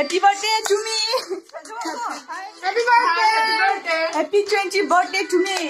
Happy birthday to me happy birthday happy twenty birthday to me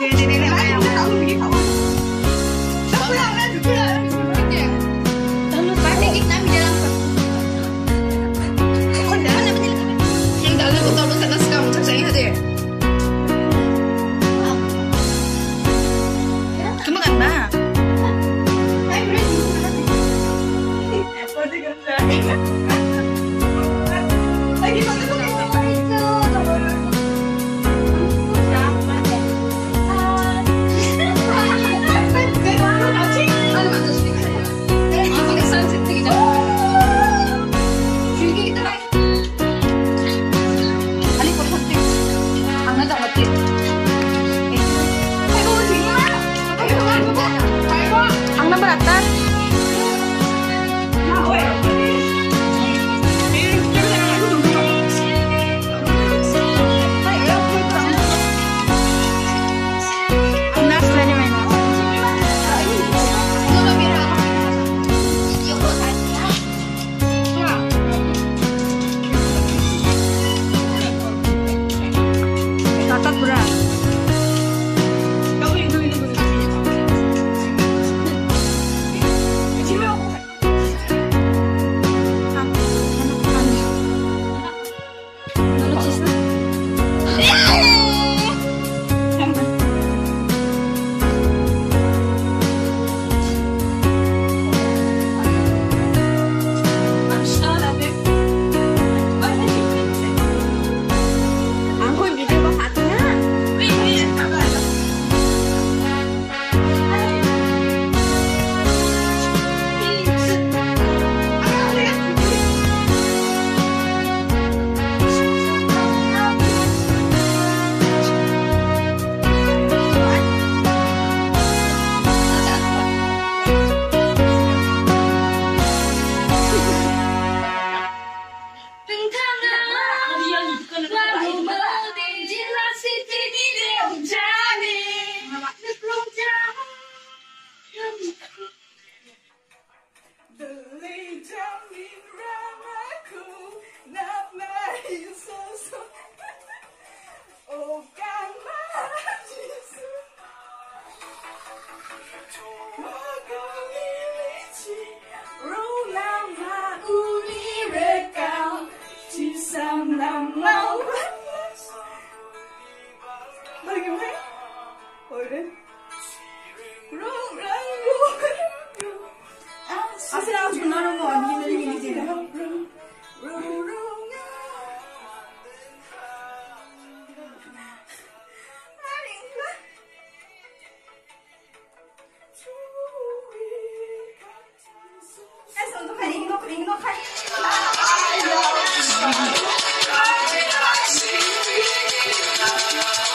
Yeah. atas nam nam nam. Lagi mana? Oh,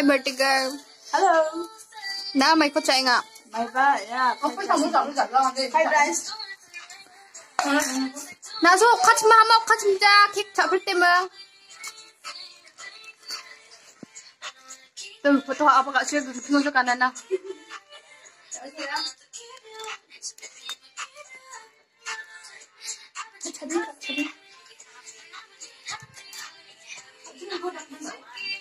Hi, birthday girl. Hello. Now m y có chạy n g m y ba, yeah. Hi, guys. 나도 같이 한번 같이 자 케이크 잡을 때면 또 보통 아빠가 지금 분홍색 안 하나 어디야?